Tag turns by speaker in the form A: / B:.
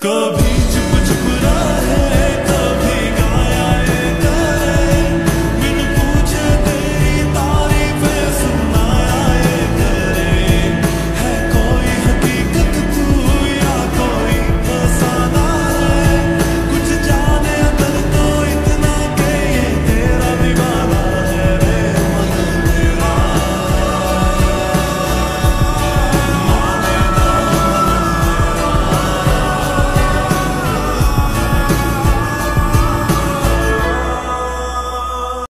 A: Cabine.